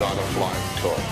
on a flying toy.